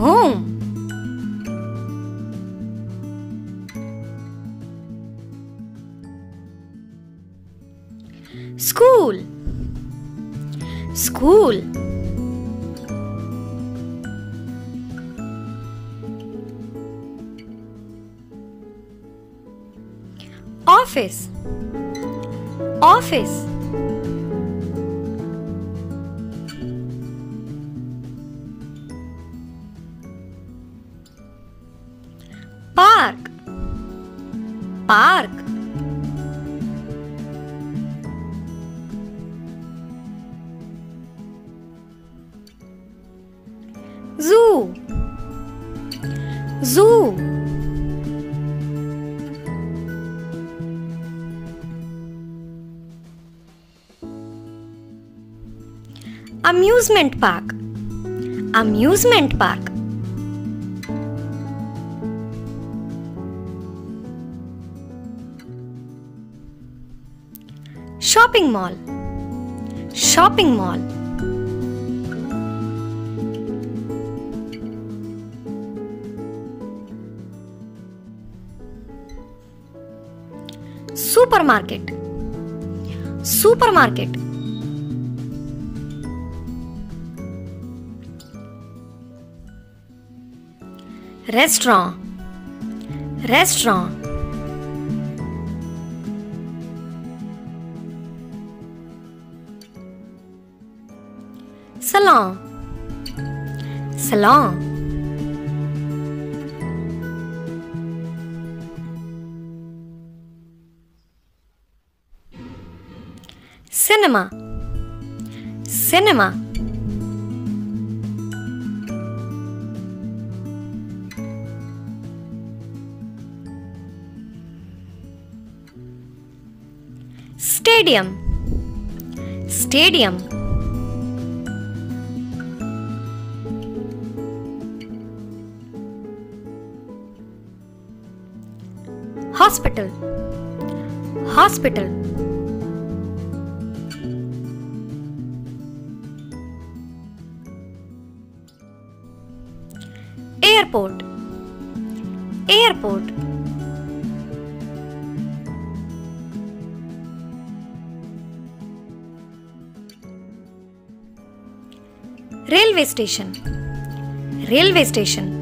home. School. School. Office. Office. Park. Park. Zoo. Zoo. Amusement park. Amusement park. Shopping mall. Shopping mall. Supermarket. Supermarket. Restaurant. Restaurant. Salon. Salon. Cinema. Cinema. Stadium. Stadium. Hospital. Hospital. Airport. Airport. Railway station. Railway station.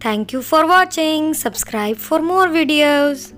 Thank you for watching. Subscribe for more videos.